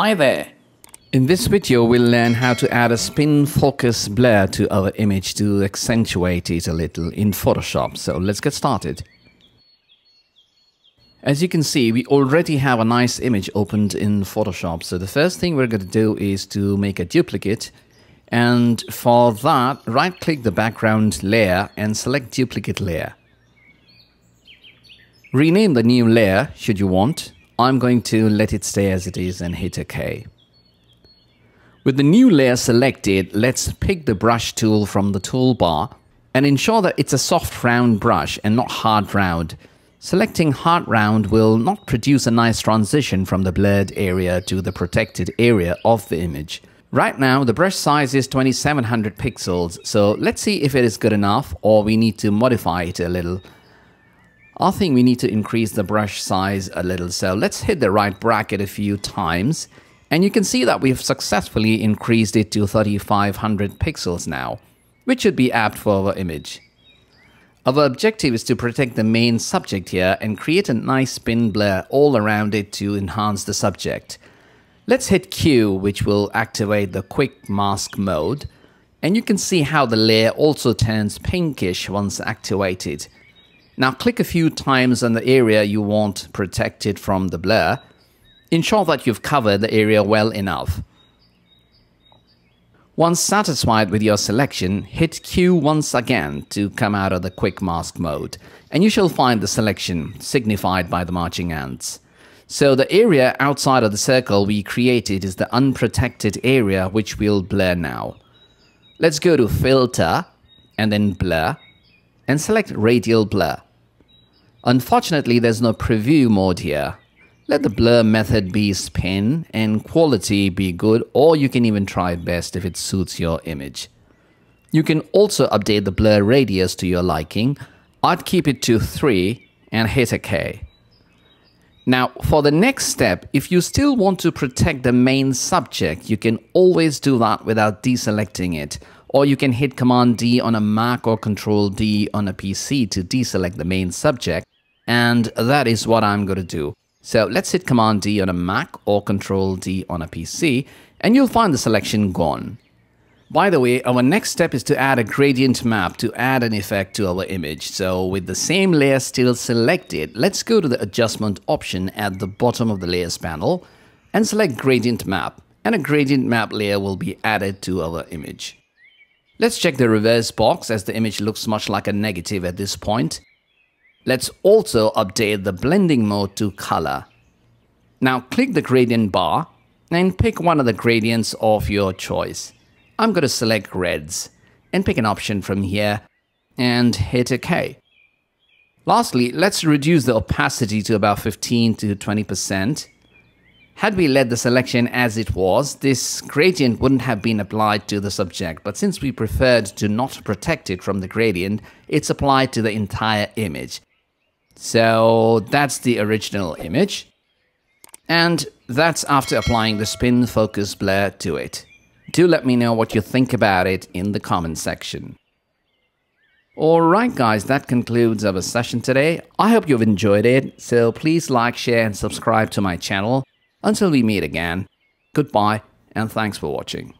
Hi there! In this video, we'll learn how to add a spin focus blur to our image to accentuate it a little in Photoshop. So let's get started. As you can see, we already have a nice image opened in Photoshop. So the first thing we're going to do is to make a duplicate. And for that, right click the background layer and select duplicate layer. Rename the new layer should you want. I'm going to let it stay as it is and hit OK. With the new layer selected, let's pick the brush tool from the toolbar and ensure that it's a soft round brush and not hard round. Selecting hard round will not produce a nice transition from the blurred area to the protected area of the image. Right now, the brush size is 2700 pixels, so let's see if it is good enough or we need to modify it a little. I think we need to increase the brush size a little, so let's hit the right bracket a few times and you can see that we've successfully increased it to 3500 pixels now, which should be apt for our image. Our objective is to protect the main subject here and create a nice spin blur all around it to enhance the subject. Let's hit Q, which will activate the quick mask mode. And you can see how the layer also turns pinkish once activated. Now click a few times on the area you want protected from the blur Ensure that you've covered the area well enough. Once satisfied with your selection, hit Q once again to come out of the quick mask mode, and you shall find the selection signified by the marching ants. So the area outside of the circle we created is the unprotected area which we'll blur now. Let's go to Filter and then Blur and select Radial Blur. Unfortunately, there's no preview mode here, let the blur method be spin and quality be good or you can even try best if it suits your image. You can also update the blur radius to your liking. I'd keep it to 3 and hit OK. Now, for the next step, if you still want to protect the main subject, you can always do that without deselecting it. Or you can hit Command D on a Mac or Control D on a PC to deselect the main subject. And that is what I'm going to do. So let's hit Command D on a Mac or Control D on a PC, and you'll find the selection gone. By the way, our next step is to add a gradient map to add an effect to our image. So with the same layer still selected, let's go to the adjustment option at the bottom of the layers panel and select gradient map and a gradient map layer will be added to our image. Let's check the reverse box as the image looks much like a negative at this point. Let's also update the blending mode to color. Now click the gradient bar and pick one of the gradients of your choice. I'm going to select reds and pick an option from here and hit OK. Lastly, let's reduce the opacity to about 15 to 20%. Had we led the selection as it was, this gradient wouldn't have been applied to the subject, but since we preferred to not protect it from the gradient, it's applied to the entire image. So that's the original image. And that's after applying the spin focus blur to it. Do let me know what you think about it in the comment section. Alright guys, that concludes our session today. I hope you've enjoyed it, so please like, share and subscribe to my channel. Until we meet again, goodbye and thanks for watching.